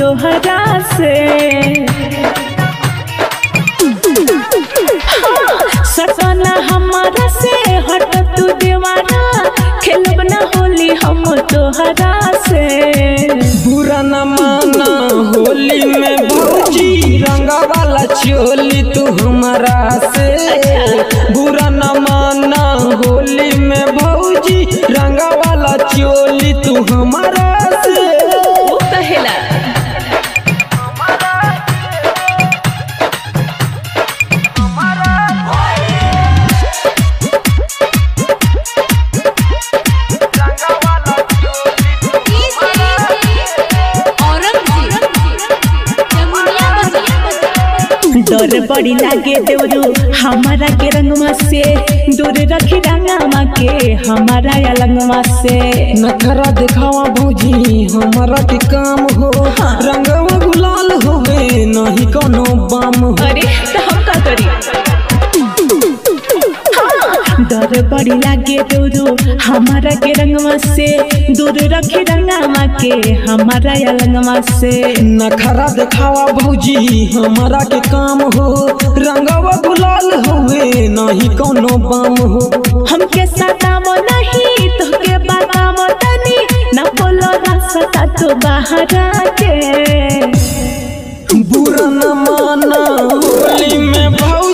तोहरा से। हमारा से हट तू दीवाना। खेलब ना होली हम तोहरा डर बड़ी लागे देवरू। हमारा के रंगवा से दूर रखी रंगवा के हमारा या लंगवा से नखरा दिखावा भौजी हमारा के काम हो। रंगवा गुलाल होवे नहीं कोनो डर बड़ी लागे देवरू हमारा के रंगवा से। दूर रखी रंगवा के हमारा या लंगवा से। नखरा दिखावा भौजी हमारा के काम हो। रंगवा गुलाल होवे नहीं कोनो बाम हो। हमके सतावो नहीं तोके बतावो तनी। ना बोलो ना सता तो बाहर के। बुरा न माना होली में भौजी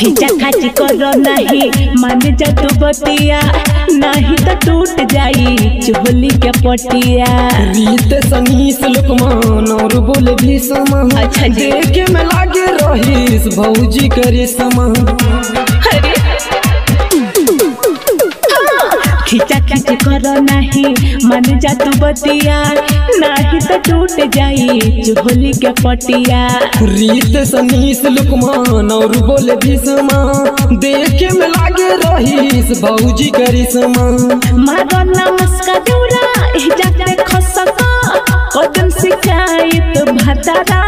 खींचा खाची करो नहीं। मान जा तू बतिया नहीं तो टूट जाई चोली के पटिया। रीत सनीस लुकमान और बोले भी समा। अच्छा देख देखे में लागे रहीस भौजी करे समा खींचा खींच करो नहीं मान जा तू बतिया नहीं तो टूट जाई चोली के पटिया रीत सनीस लुकमान और बोले भी समा देखे में लागे रहीस भौजी करे समा मारो नमस्कार दूरा जाते खसका कदम शिकायत भतरा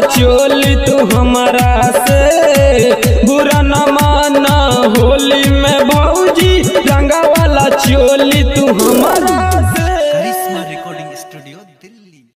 चोली तू हमारा से बुरा न माना होली